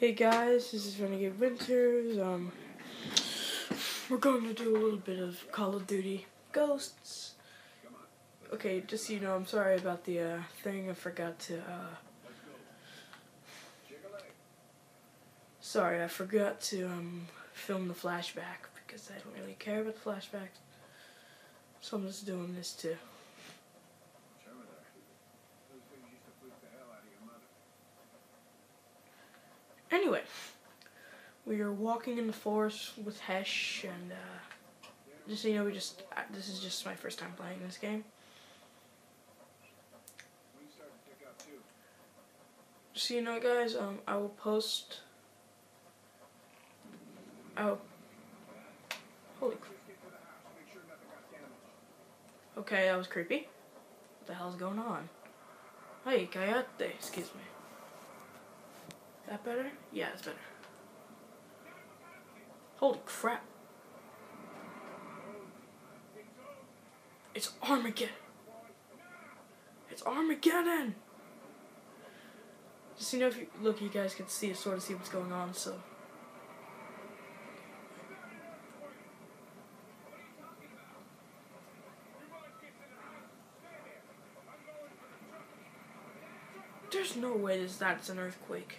Hey guys, this is Renegade Winters. Um, we're going to do a little bit of Call of Duty Ghosts. Okay, just so you know, I'm sorry about the uh, thing. I forgot to. Uh, sorry, I forgot to um, film the flashback because I don't really care about the flashbacks. So I'm just doing this too. Anyway, we are walking in the forest with Hesh, and uh, just so you know, we just uh, this is just my first time playing this game. So you know, guys, um, I will post. Oh, holy. Okay, that was creepy. What the hell's going on? Hey, Kayate, excuse me. That better? Yeah, it's better. Holy crap. It's Armageddon. It's Armageddon. Just you know, if you look, you guys can see, sort of see what's going on. So. There's no way this that's an earthquake.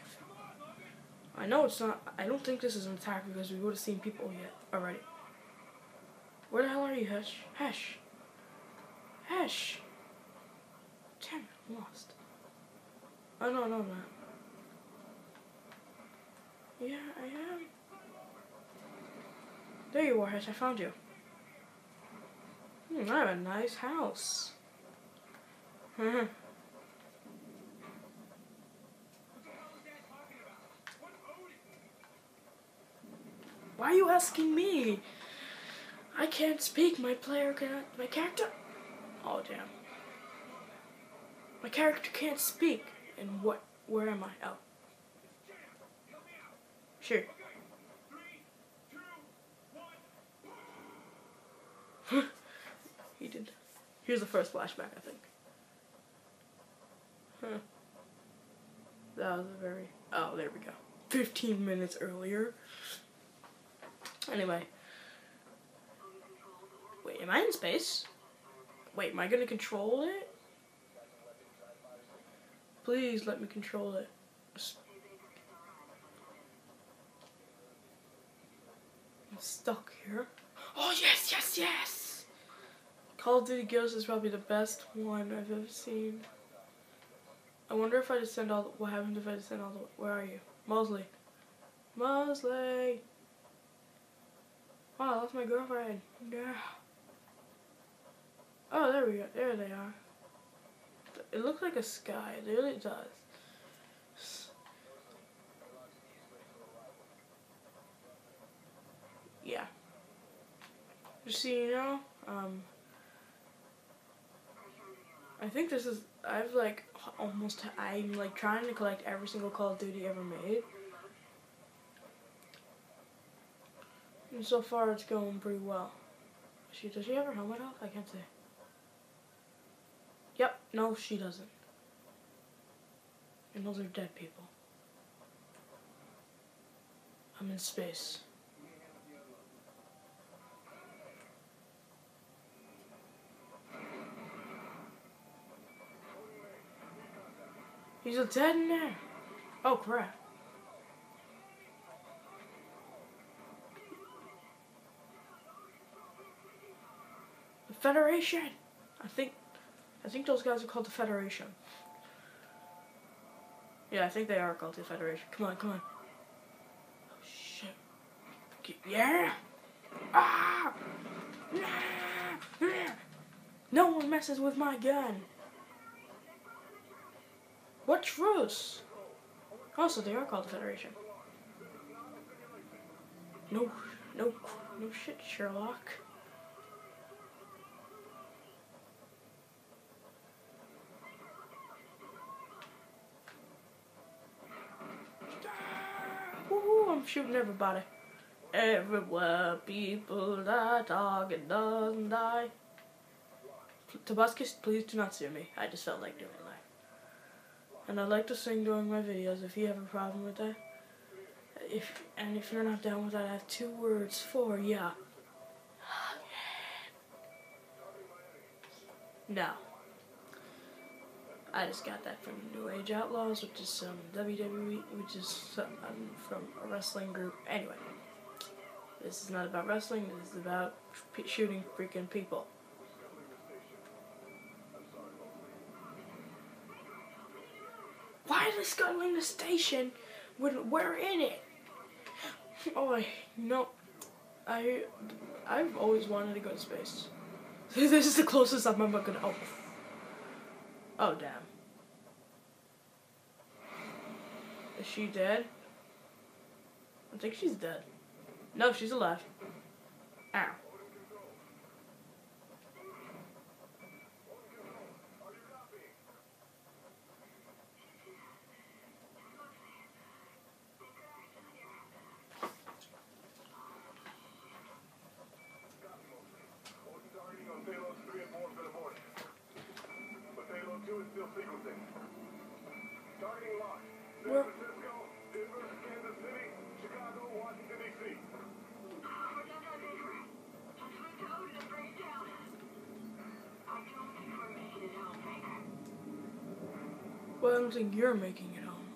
I know it's not. I don't think this is an attack because we would have seen people yet already. Where the hell are you, Hesh? Hesh. Hesh. Damn I'm lost. Oh no, no. Yeah, I am. There you are, Hesh. I found you. Hmm, I have a nice house. Why are you asking me? I can't speak. My player cannot. My character. Oh damn. My character can't speak. And what? Where am I? Oh. Sure. he did. Here's the first flashback, I think. Huh. That was a very. Oh, there we go. 15 minutes earlier. Anyway. Wait, am I in space? Wait, am I gonna control it? Please let me control it. I'm stuck here. Oh yes, yes, yes! Call of Duty Ghosts is probably the best one I've ever seen. I wonder if I descend all the, what happens if I descend all the where are you? Mosley. Mosley! Wow, that's my girlfriend. Yeah. Oh, there we go. There they are. It looks like a sky. It really does. Yeah. Just so you know, um, I think this is, I've like almost, I'm like trying to collect every single Call of Duty ever made. And so far it's going pretty well. She does she have her helmet off? I can't say. Yep, no she doesn't. And those are dead people. I'm in space. He's a dead in there. Oh crap. Federation. I think, I think those guys are called the Federation. Yeah, I think they are called the Federation. Come on, come on. Oh shit. Yeah. Ah. No one messes with my gun. What truce? Also, they are called the Federation. No, no, no shit, Sherlock. Shooting everybody. Everywhere people die, target doesn't die. Tabascus, please do not sue me. I just felt like doing that. And I like to sing during my videos if you have a problem with that. If and if you're not down with that, I have two words for ya. No. I just got that from New Age Outlaws, which is some WWE, which is some, um, from a wrestling group. Anyway, this is not about wrestling. This is about shooting freaking people. Why are they scuttling the station when we're in it? Oh, I no, I I've always wanted to go to space. this is the closest I'm ever gonna. Oh, oh damn. Is she dead? I think she's dead. No, she's alive. Ow. Targeting on payloads 3 and 4 for the morning. But payload 2 is still sequencing. San Where- Francisco, Denver, Kansas City, Chicago, Washington, D.C. Well, I don't think you're making it home.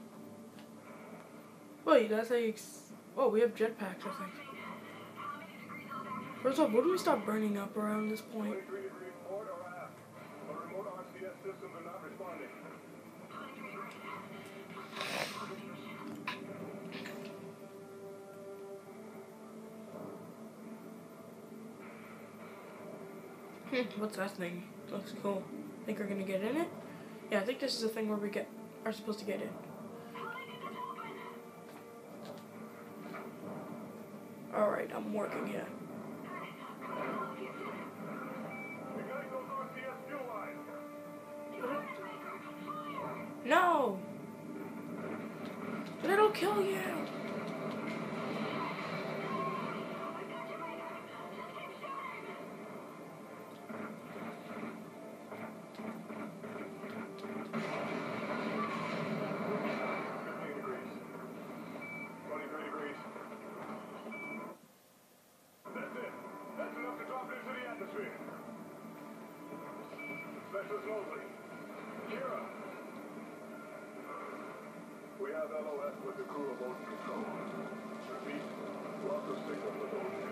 Wait, that's. Ex- oh, we have jetpacks, I think. First off, wouldn't we stop burning up around this point? Hmm, what's that thing? Looks cool. Think we're gonna get in it? Yeah, I think this is the thing where we get are supposed to get in. Alright, I'm working here. No! But it'll kill you!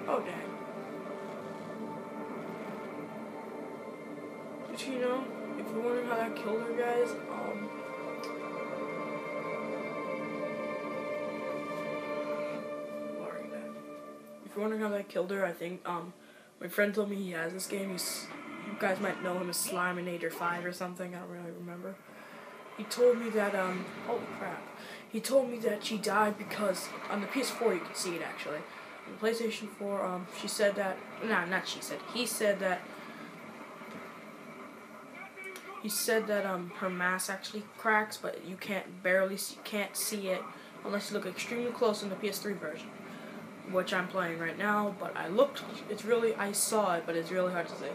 Oh, dang. Did you know, if you're wondering how that killed her, guys, um... If you're wondering how that killed her, I think, um, my friend told me he has this game. He's, you guys might know him as Sliminator 5 or something, I don't really remember. He told me that, um, holy crap. He told me that she died because, on the PS4 you can see it actually. On the PlayStation 4, um, she said that, nah, not she said, he said that, he said that, um, her mask actually cracks, but you can't barely, see, can't see it unless you look extremely close in the PS3 version, which I'm playing right now, but I looked, it's really, I saw it, but it's really hard to see.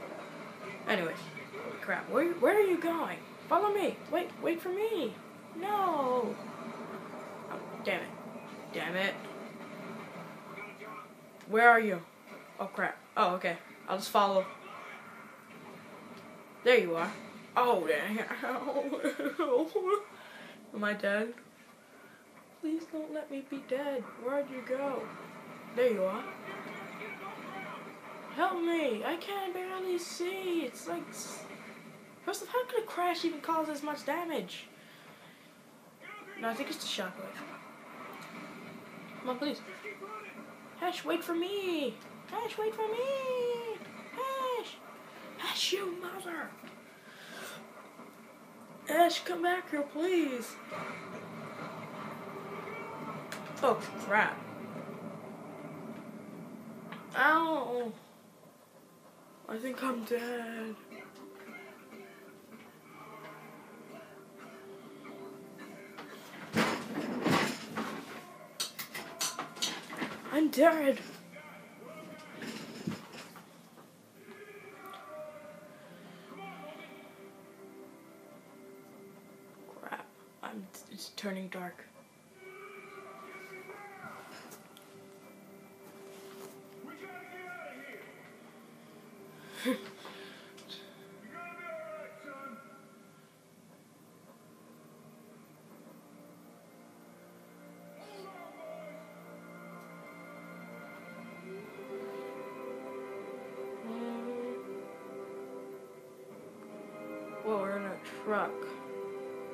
Anyway, crap, where, where are you going? Follow me, wait, wait for me, no! Oh, damn it, damn it. Where are you? Oh crap, oh okay, I'll just follow. There you are. Oh, dang. Am I dead? Please don't let me be dead. Where'd you go? There you are. Help me! I can't barely see. It's like. First of all, how could a crash even cause as much damage? No, I think it's the shockwave. Come on, please. Hash, wait for me! Hash, wait for me! Hash! Hash, you mother! Ash, come back here, please. Oh, crap. Ow. I think I'm dead. Dead. Crap. I'm it's turning dark. Whoa, we're in a truck.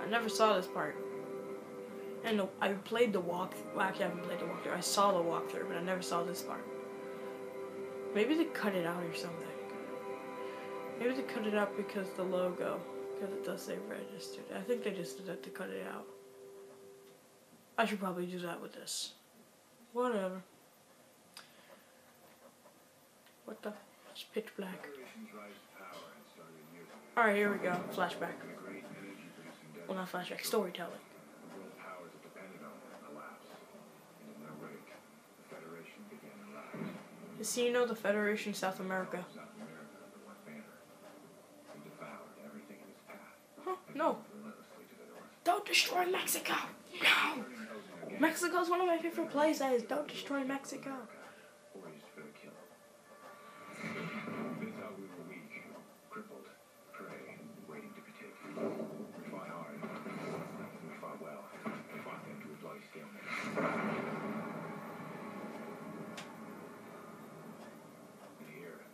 I never saw this part. And I played the walk. Well, actually, I haven't played the walkthrough. I saw the walkthrough, but I never saw this part. Maybe they cut it out or something. Maybe they cut it out because the logo, because it does say registered. I think they just did that to cut it out. I should probably do that with this. Whatever. What the? It's pitch black. Alright, here we go. Flashback. Well, not flashback. Storytelling. So you know the Federation South America. Huh? No. Don't destroy Mexico! No! Their Mexico's one of my favorite places. Don't destroy Mexico. Poised for the kill. They thought we were weak, crippled, prey, waiting to be taken. We fought hard. We fought well. We fought them to a bloody stalemate. And here,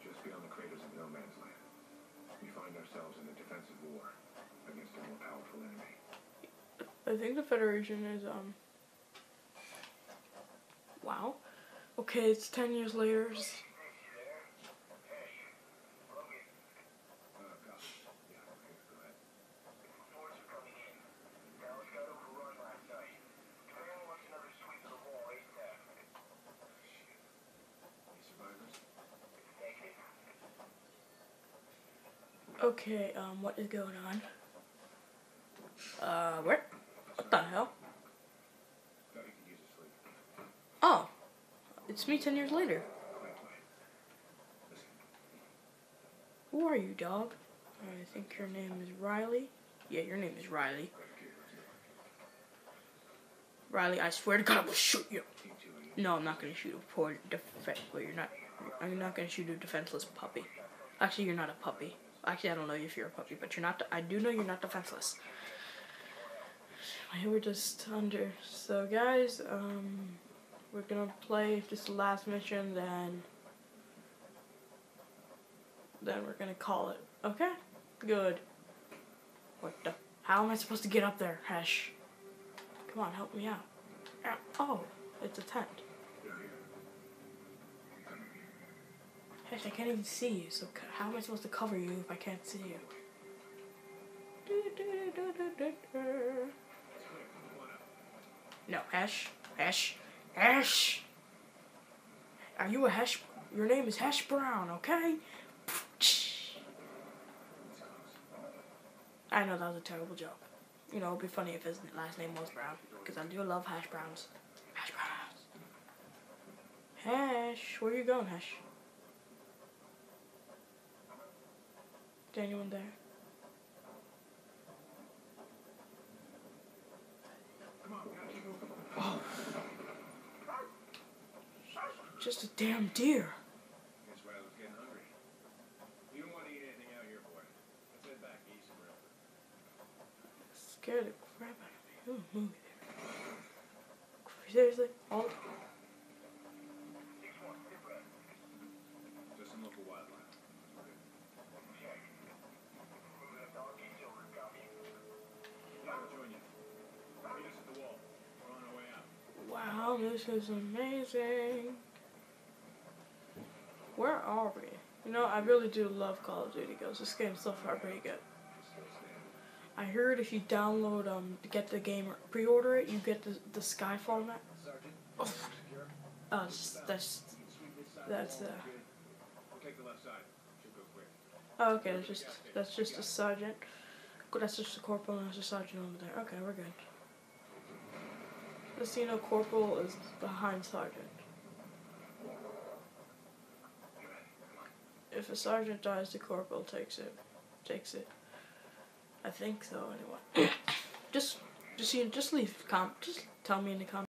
just beyond the craters of no man's land, we find ourselves in a defensive war against a more powerful enemy. I think the Federation is, um. Wow. Okay, it's 10 years later. Okay, um, what is going coming in. Dallas got overrun last night. Command wants another sweep of the wall ASAP. Any survivors? Negative. Okay, um, what is going on? Uh, where? What the hell? Thought you could use a sleep. Oh, it's me 10 years later. Who are you, dog? I think your name is Riley. Yeah, your name is Riley. Riley, I swear to God, I will shoot you. No, I'm not gonna shoot a poor def- Well, you're not. I'm not gonna shoot a defenseless puppy. Actually, you're not a puppy. Actually, I don't know if you're a puppy, but you're not. I do know you're not defenseless. We're just under. So, guys, um, we're gonna play is the last mission, then. Then we're gonna call it. Okay. Good. What the? How am I supposed to get up there, Hesh? Come on, help me out. Oh, it's a tent. Hesh, I can't even see you, so how am I supposed to cover you if I can't see you? No, Hesh. Hesh. Hesh! Are you a hash? Your name is Hash Brown, okay? I know that was a terrible joke. You know, it'd be funny if his last name was Brown, because I do love hash browns. Hash browns. Hash, where are you going, Hash? Is anyone there? Come on, we gotta keep moving. Just a damn deer. Guess why I was getting hungry. You don't want to eat anything out here, boy. Let's head back, eat some real food. Scared the crap out of me. Who movie there? Seriously? All Just some local wildlife. Okay. Yeah, we'll join you. Meet us at the wall. We're on our way out. Wow, this is amazing. Where are we? You know, I really do love Call of Duty Ghosts. This game's so far pretty good. I heard if you download um get the game pre-order it, you get the the Skyfall map. Oh, uh, that's That's, the uh, the oh, okay. That's just that's just a sergeant. That's just a corporal and that's a sergeant over there. Okay, we're good. You know, corporal is behind sergeant. If a sergeant dies, the corporal takes it. Takes it. I think so, anyway. just, just you, just leave com. Just tell me in the comments.